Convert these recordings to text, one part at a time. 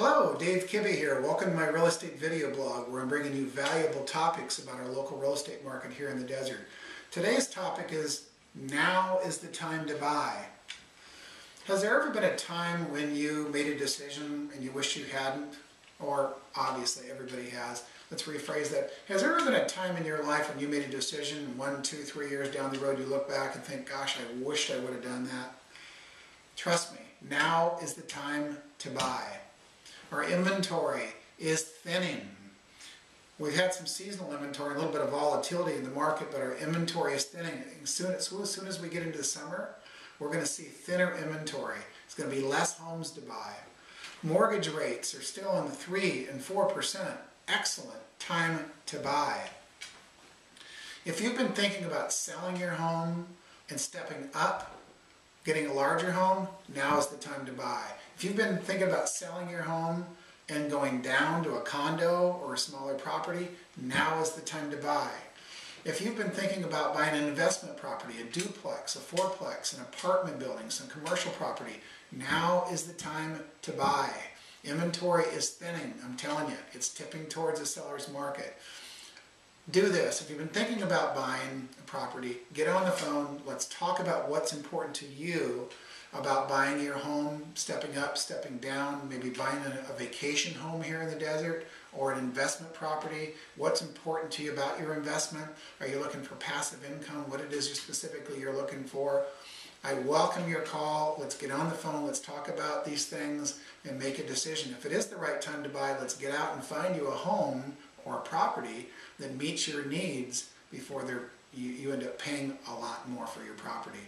Hello, Dave Kibbey here. Welcome to my real estate video blog where I'm bringing you valuable topics about our local real estate market here in the desert. Today's topic is now is the time to buy. Has there ever been a time when you made a decision and you wish you hadn't? Or obviously everybody has. Let's rephrase that. Has there ever been a time in your life when you made a decision one, two, three years down the road you look back and think, gosh, I wished I would have done that? Trust me, now is the time to buy. Our inventory is thinning. We've had some seasonal inventory, a little bit of volatility in the market, but our inventory is thinning. As soon as, as, soon as we get into the summer, we're going to see thinner inventory. It's going to be less homes to buy. Mortgage rates are still in the 3 and 4%. Excellent time to buy. If you've been thinking about selling your home and stepping up getting a larger home, now is the time to buy. If you've been thinking about selling your home and going down to a condo or a smaller property, now is the time to buy. If you've been thinking about buying an investment property, a duplex, a fourplex, an apartment building, some commercial property, now is the time to buy. Inventory is thinning, I'm telling you, it's tipping towards a seller's market do this. If you've been thinking about buying a property, get on the phone. Let's talk about what's important to you about buying your home, stepping up, stepping down, maybe buying a, a, vacation home here in the desert or an investment property. What's important to you about your investment? Are you looking for passive income? What it is specifically you're looking for? I welcome your call. Let's get on the phone. Let's talk about these things and make a decision. If it is the right time to buy, let's get out and find you a home or a property that meets your needs before you, you end up paying a lot more for your property.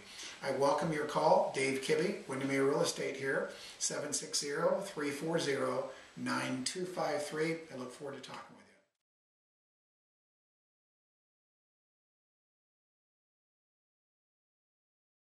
I welcome your call. Dave Kibbey, Windermere Real Estate here, 760-340-9253. I look forward to talking with you.